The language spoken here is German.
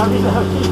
David,